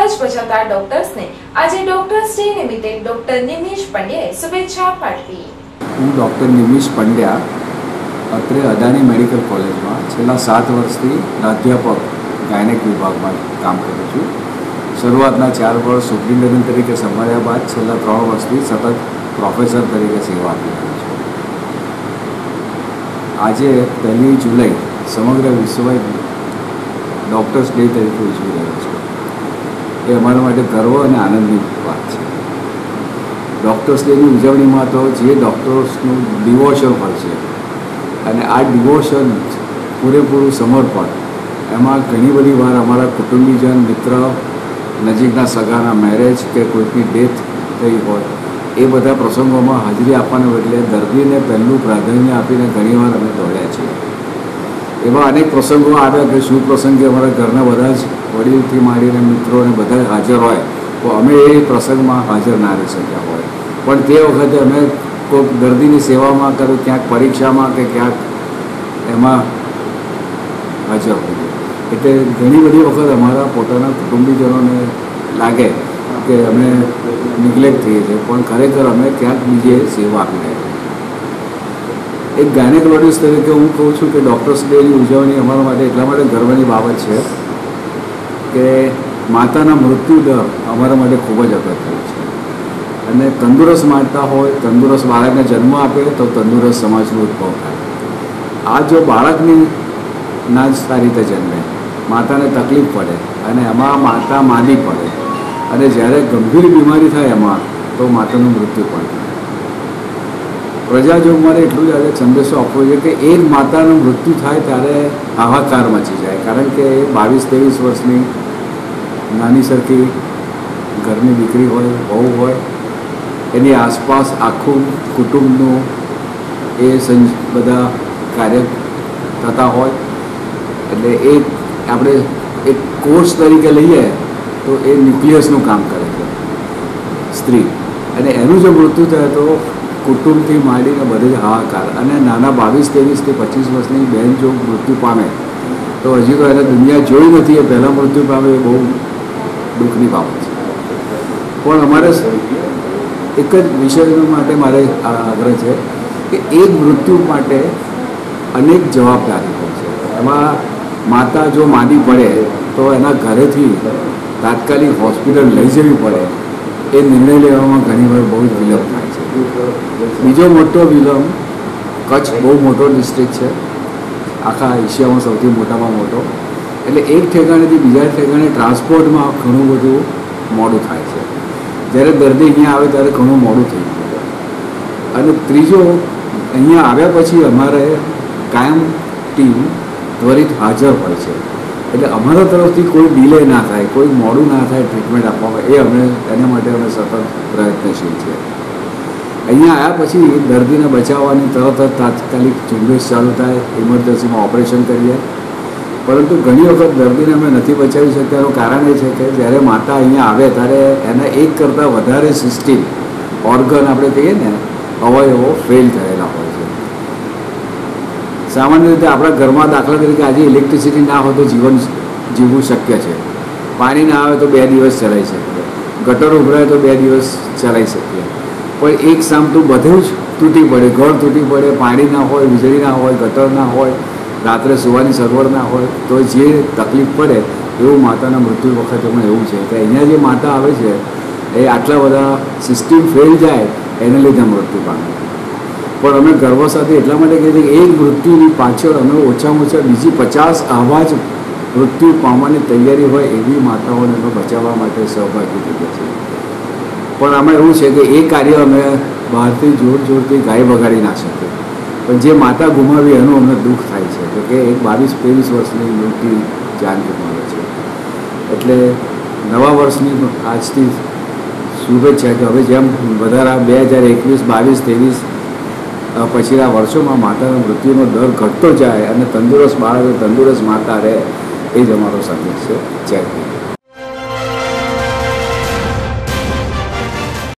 ફરજ બજાવતા ડોક્ટર્સને આજે ડોક્ટર્સ ડે નિમિત્તે ડોક્ટર નિમિષ પંડ્યાએ શુભેચ્છા પાઠવી. હું ડૉક્ટર નિમિષ પંડ્યા અત્રે અદાણી મેડિકલ કોલેજમાં છેલ્લા સાત વર્ષથી પ્રાધ્યાપક ગાયનેક વિભાગમાં કામ કરું છું. શરૂઆતના ચાર વર્ષ સુપ્રિન્ટેન્ડન્ટ તરીકે સંભાળ્યા બાદ છેલ્લા ત્રણ વર્ષથી સતત પ્રોફેસર તરીકે સેવા આપી રહ્યો છું. આજે પહેલી જુલાઈ સમગ્ર વિશ્વ ડૉક્ટર્સ ડે તરીકે ઉજવી રહ્યો છે. એ અમારા માટે ગર્વ અને આનંદની વાત છે. ડૉક્ટર્સ ડેની ઉજવણીમાં તો જે ડૉક્ટર્સનું ડિવોશન હોય છે અને આ ડિવોશન પૂરેપૂરું સમર્પણ, એમાં ઘણી બધી વાર અમારા કુટુંબીજન, મિત્ર, નજીકના સગાના મેરેજ કે કોઈકની ડેથ થઈ હોય, એ બધા પ્રસંગોમાં હાજરી આપવાને બદલે દર્દીને પહેલું પ્રાધાન્ય આપીને ઘણીવાર અમે દોડ્યા છીએ. એવા અનેક પ્રસંગો આવ્યા કે શું પ્રસંગે અમારા ઘરના બધા જ વડીલથી માંડીને મિત્રોને બધા હાજર હોય, તો અમે એ પ્રસંગમાં હાજર ના રહી શક્યા હોય. પણ તે વખતે અમે કોઈક દર્દીની સેવામાં કરો ક્યાંક પરીક્ષામાં કે ક્યાંક એમાં હાજર હોઈએ. એટલે ઘણી બધી વખત અમારા પોતાના કુટુંબીજનોને લાગે કે અમે નિગ્લેક્ટ થઈએ છીએ, પણ ખરેખર અમે ક્યાંક બીજે સેવા આપી એક ગાયનેકોલોજીસ્ટ તરીકે હું કહું છું કે ડૉક્ટર્સ ડેની ઉજવણી અમારા માટે એટલા માટે ગર્વની બાબત છે કે માતાના મૃત્યુ દર અમારા માટે ખૂબ જ અગત્યનો છે. અને તંદુરસ્ત માતા હોય, તંદુરસ્ત બાળકને જન્મ આપે, તો તંદુરસ્ત સમાજનો ઉદ્ભવ થાય. આ જો બાળકની ના જ સારી રીતે જન્મે, માતાને તકલીફ પડે અને એમાં માતા માની પડે અને જ્યારે ગંભીર બીમારી થાય એમાં, તો માતાનું મૃત્યુ પણ થાય. પ્રજાજોગ મારે એટલું જ આજે સંદેશો આપવો છે કે એક માતાનું મૃત્યુ થાય ત્યારે હાહાકાર મચી જાય, કારણ કે બાવીસ, ત્રેવીસ વર્ષની નાની સરખી ઘરની દીકરી હોય બહુ હોય, એની આસપાસ આખું કુટુંબનું એ સંજ, બધા કાર્ય થતા હોય. એટલે એ આપણે એક કોર્સ તરીકે લઈએ તો એ ન્યુક્લિયસનું કામ કરે છે. સ્ત્રી. અને એનું જો મૃત્યુ થાય તો કુટુંબથી માંડીને બધે જ હાહાકાર. અને નાના બાવીસ ત્રેવીસથી પચીસ વર્ષની બહેન જો મૃત્યુ પામે, તો હજી તો એને દુનિયા જોઈ નથી. એ પહેલાં મૃત્યુ પામે એ બહુ દુઃખની બાબત છે. પણ અમારે એક જ વિષય માટે મારે આગ્રહ છે કે એક મૃત્યુ માટે અનેક જવાબદારી હોય છે. એમાં માતા જો માંદી પડે તો એના ઘરેથી તાત્કાલિક હોસ્પિટલ લઈ જવી પડે. એ નિર્ણય લેવામાં ઘણીવાર બહુ જ વિલંબ થાય છે. બીજો મોટો વિલંબ, કચ્છ બહુ મોટો ડિસ્ટ્રિક્ટ છે. આખા એશિયામાં સૌથી મોટામાં મોટો. એટલે એક ઠેકાણેથી બીજા ઠેકાણે ટ્રાન્સપોર્ટમાં ઘણું બધું મોડું થાય છે. જ્યારે દર્દી અહીંયા આવે ત્યારે ઘણું મોડું થઈ ગયું અને ત્રીજો, અહીંયા આવ્યા પછી અમારે કાયમ ટીમ ત્વરિત હાજર હોય છે. એટલે અમારા તરફથી કોઈ ડિલે ના થાય, કોઈ મોડું ના થાય ટ્રીટમેન્ટ આપવામાં. એ અમે, એના માટે અમે સતત પ્રયત્નશીલ છીએ. અહીંયા આવ્યા પછી દર્દીને બચાવવાની તરત જ તાત્કાલિક ઝુંબેશ ચાલુ થાય ઇમરજન્સીમાં ઓપરેશન કરીએ. પરંતુ ઘણી વખત દર્દીને અમે નથી બચાવી શકતા એનું કારણ એ છે કે જ્યારે માતા અહીંયા આવે ત્યારે એના એક કરતાં વધારે સિસ્ટીમ ઓર્ગન આપણે કહીએ ને, અવયવો ફેલ થયેલા હોય છે. સામાન્ય રીતે આપણા ઘરમાં દાખલા તરીકે આજે ઇલેક્ટ્રિસિટી ના હોય તો જીવન જીવવું શક્ય છે. પાણી ના આવે તો બે દિવસ ચલાવી શકીએ. ગટર ઉભરાય તો બે દિવસ ચલાવી શકીએ. પણ એક સામ તો બધું જ તૂટી પડે. ઘર તૂટી પડે. પાણી ના હોય, વીજળી ના હોય, ગટર ના હોય. રાત્રે સુવાની સગવડ ના હોય તો જે તકલીફ પડે એવું માતાના મૃત્યુ વખતે પણ એવું છે. કે અહીંયા જે માતા આવે છે, એ આટલા બધા સિસ્ટમ ફેલ જાય, એને લીધે મૃત્યુ પામે. પણ અમે ગર્વ સાથે એટલા માટે કહીએ છીએ કે એક મૃત્યુની પાછળ અમે ઓછામાં ઓછા બીજી પચાસ આવા જ મૃત્યુ પામવાની તૈયારી હોય એવી માતાઓને અમે બચાવવા માટે સહભાગી થઈએ છીએ. પણ આમાં એવું છે કે એ કાર્ય અમે બહારથી જોર જોરથી ગાય બગાડી ના શકીએ. પણ જે માતા ગુમાવી એનું અમને દુઃખ થાય છે. તો કે એક બાવીસ, ત્રેવીસ વર્ષની યુવતી જાન ગુમાવે છે. એટલે નવા વર્ષની આજથી શુભેચ્છા કે હવે જેમ વધારા બે હજાર એકવીસ, બાવીસ, ત્રેવીસ પછીના વર્ષોમાં માતાના મૃત્યુનો દર ઘટતો જાય અને તંદુરસ્ત બાળક તંદુરસ્ત માતા રહે, એ જ અમારો સંદેશ છે. જય